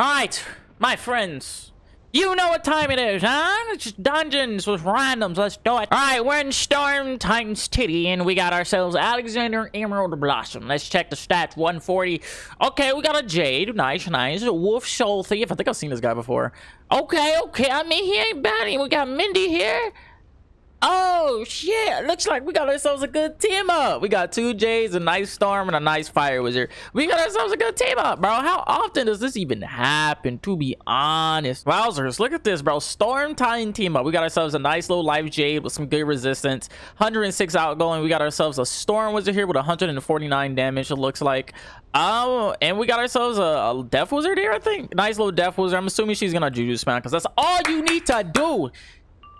All right, my friends. You know what time it is, huh? It's just dungeons with randoms. Let's do it. All right, we're in Storm Titan's Titty, and we got ourselves Alexander Emerald Blossom. Let's check the stats. 140. Okay, we got a Jade. Nice, nice. Wolf Soul Thief. I think I've seen this guy before. Okay, okay. I mean, he ain't bad. We got Mindy here. Oh shit! Looks like we got ourselves a good team up. We got two J's, a nice Storm, and a nice Fire Wizard. We got ourselves a good team up, bro. How often does this even happen? To be honest, wowzers! Look at this, bro. Storm Titan team up. We got ourselves a nice little Life Jade with some good resistance. 106 outgoing. We got ourselves a Storm Wizard here with 149 damage. It looks like. Um, and we got ourselves a, a Death Wizard here. I think nice little Death Wizard. I'm assuming she's gonna Juju spam because that's all you need to do.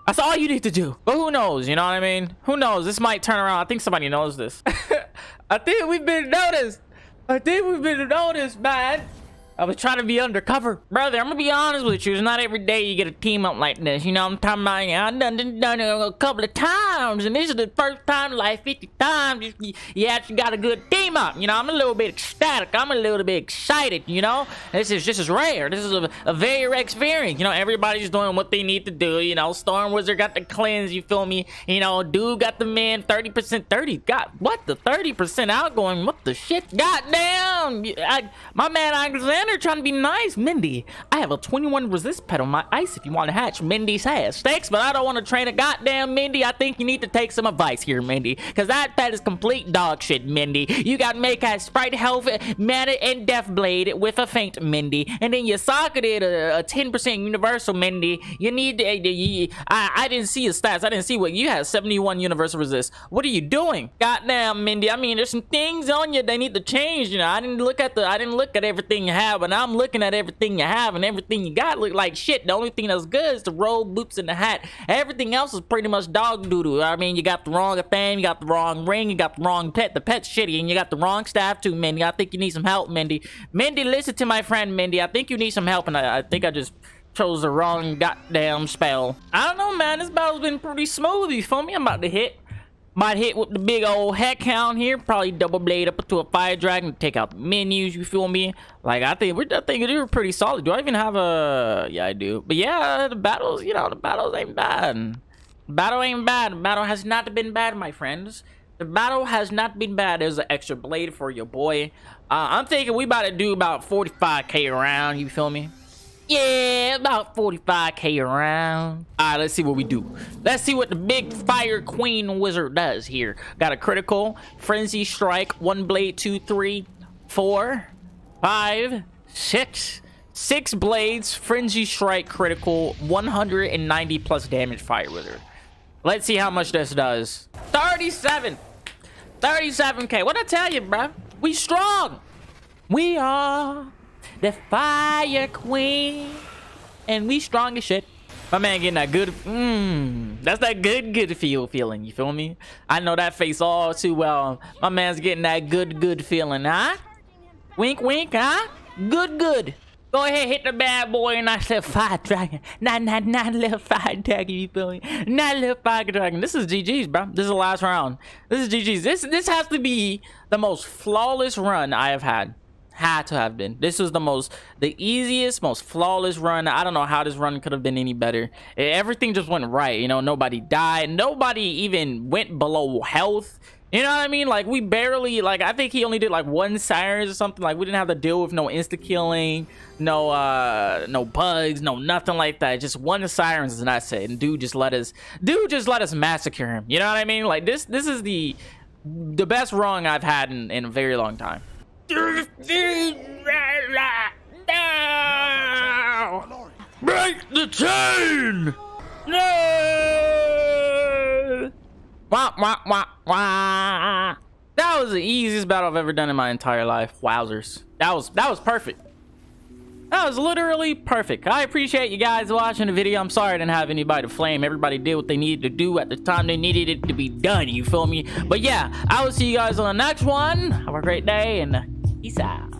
That's all you need to do. But who knows? You know what I mean? Who knows? This might turn around. I think somebody knows this. I think we've been noticed. I think we've been noticed, man. I was trying to be undercover. Brother, I'm gonna be honest with you. It's not every day you get a team up like this. You know I'm talking about? I've done, done it a couple of times, and this is the first time like 50 times you, you actually got a good team up. You know, I'm a little bit ecstatic. I'm a little bit excited, you know? This is just as rare. This is a, a very rare experience. You know, everybody's doing what they need to do. You know, Storm Wizard got the cleanse, you feel me? You know, dude got the man 30%, 30. God, what? The 30% outgoing? What the shit? Goddamn! I, my man Alexander trying to be nice. Mindy, I have a 21 resist pet on my ice if you want to hatch Mindy's has. Thanks, but I don't want to train a goddamn Mindy. I think you need to take some advice here, Mindy. Because that pet is complete dog shit, Mindy. You got make a Sprite Health, Mana, and Death Blade with a faint, Mindy. And then you socketed a 10% universal, Mindy. You need to... You, I, I didn't see your stats. I didn't see what you had. 71 universal resist. What are you doing? Goddamn, Mindy. I mean, there's some things on you they need to change. You know, I didn't look at the... I didn't look at everything you have but I'm looking at everything you have and everything you got look like shit. The only thing that's good is the robe, boots, and the hat. Everything else is pretty much dog doodle. I mean, you got the wrong fan, you got the wrong ring, you got the wrong pet. The pet's shitty, and you got the wrong staff too, Mindy. I think you need some help, Mindy. Mindy, listen to my friend, Mindy. I think you need some help, and I, I think I just chose the wrong goddamn spell. I don't know, man. This battle's been pretty smooth. You feel me? I'm about to hit. Might hit with the big old heck count here. Probably double blade up to a fire dragon. To take out the menus, you feel me? Like, I think we're I think were pretty solid. Do I even have a... Yeah, I do. But yeah, the battles, you know, the battles ain't bad. The battle ain't bad. The battle has not been bad, my friends. The battle has not been bad. There's an extra blade for your boy. Uh, I'm thinking we about to do about 45k around. You feel me? Yeah, about 45k around. All right, let's see what we do. Let's see what the big fire queen wizard does here. Got a critical, frenzy strike, one blade, two, three, four, five, six, six blades, frenzy strike, critical, 190 plus damage fire wizard. Let's see how much this does. 37. 37k. What I tell you, bro? We strong. We are the fire queen. And we strong as shit. My man getting that good, mmm, that's that good, good feel feeling, you feel me? I know that face all too well. My man's getting that good, good feeling, huh? Wink, wink, huh? Good, good. Go ahead, hit the bad boy and I said fire dragon. Not, not, not little fire dragon, you feel me? Not little fire dragon. This is GG's, bro. This is the last round. This is GG's. This, this has to be the most flawless run I have had had to have been this was the most the easiest most flawless run i don't know how this run could have been any better everything just went right you know nobody died nobody even went below health you know what I mean? Like we barely like I think he only did like one sirens or something. Like we didn't have to deal with no insta killing, no uh no bugs, no nothing like that. Just one sirens and that's it. And dude just let us dude just let us massacre him. You know what I mean? Like this this is the the best run I've had in, in a very long time. No! Break the chain! No! Wah, wah, wah, wah. That was the easiest battle I've ever done in my entire life. Wowzers. That was that was perfect. That was literally perfect. I appreciate you guys watching the video. I'm sorry I didn't have anybody to flame. Everybody did what they needed to do at the time they needed it to be done. You feel me? But yeah, I will see you guys on the next one. Have a great day and Out.